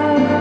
oh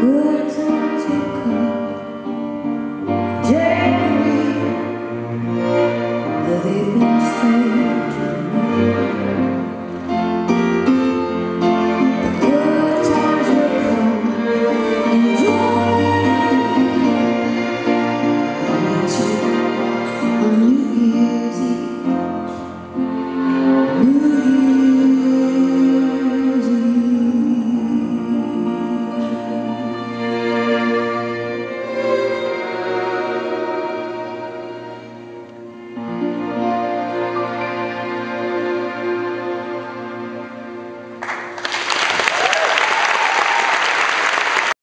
Take me, the evening.